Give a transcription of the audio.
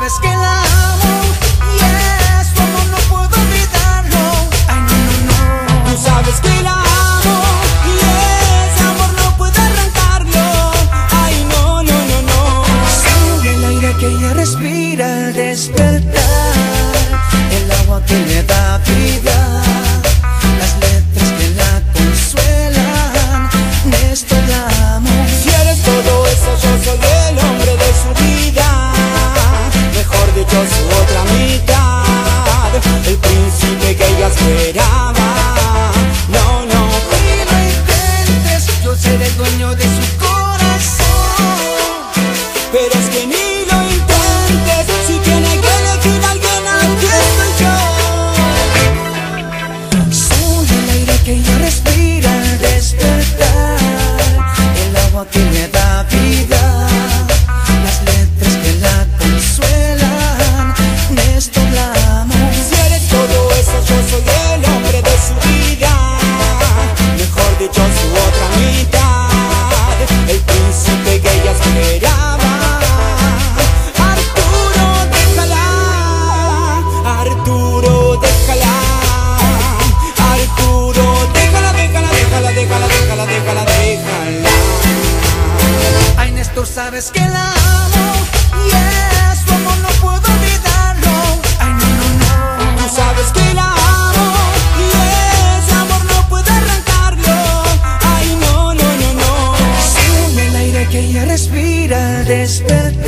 sabes que la amo y eso amor no puedo olvidarlo. Ay, no, no, no. Tú sabes que la amo y ese amor no puedo arrancarlo. Ay, no, no, no, no. Soy el aire que ella respira al despertar, príncipe sabes que la amo y eso amor no puedo olvidarlo. Ay, no, no, no. Tú sabes que la amo y ese amor no puedo arrancarlo. Ay, no, no, no, no. Soy el aire que ella respira despertar,